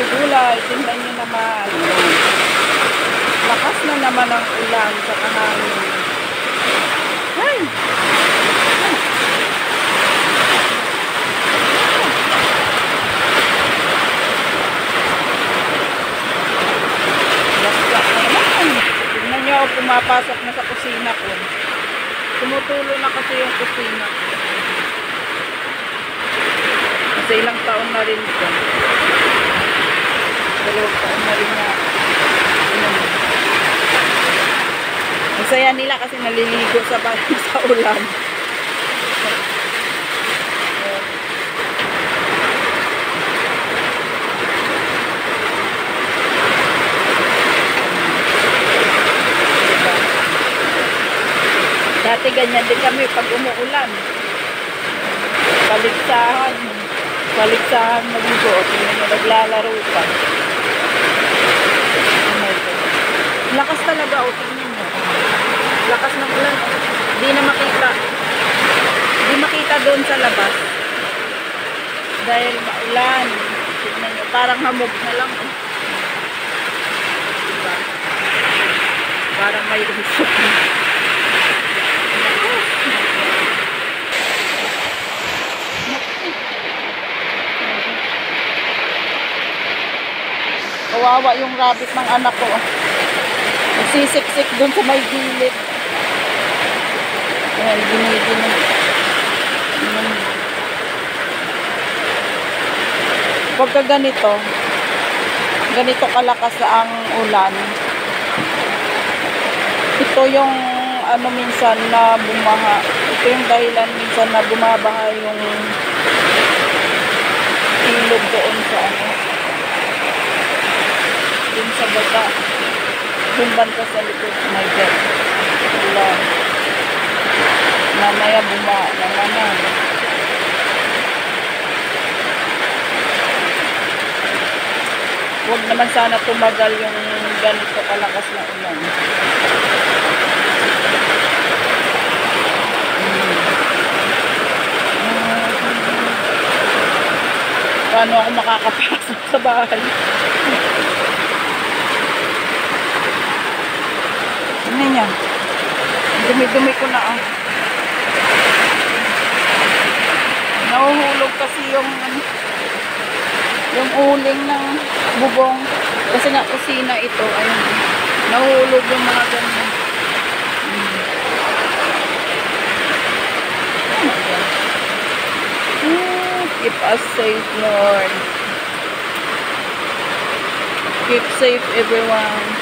may gulay. Tingnan nyo naman. Lakas na naman ang ulan sa kahangin. Ay! Tingnan nyo, pumapasok na sa kusina ko. Tumutulo na kasi yung kusina ko. Kasi ilang taon na rin ito. Dalawang taon na rin. Ano. Ang saya nila kasi naliligo sa, ba- sa ulan. Dati ganyan din kami pag umuulan. Paligsahan. Paligsahan mag-igo. Tingnan naglalaro pa. Ano ito? Talaga o tingnan nyo. Lakas ng ulan. Hindi na makita. Hindi makita doon sa labas. Dahil maulan. Tingnan nyo. Parang hamog na lang. Oh. Diba? Parang may usok na. Kawawa yung rabbit ng anak ko. Nagsisiksik dun sa may gilid. Ayan, giniginig. Pagka ganito, ganito kalakas ang ulan, ito yung ano minsan na bumaha. Ito yung dahilan minsan na bumabaha yung ilog doon sa ano. Dun sa baba. Dun banda sa likod. My God. Wala. Mamaya buma na naman. Huwag naman sana tumagal yung ganito kalakas na ulan. Paano ako makakapasok sa bahay? Ano niya? Dumi-dumi ko na ah. Nahuhulog kasi yung yung uling ng bubong. Kasi nga kusina ito. Ayun. Nahuhulog yung mga ganyan. Hmm. Oh Keep us safe, Lord. Keep safe, everyone.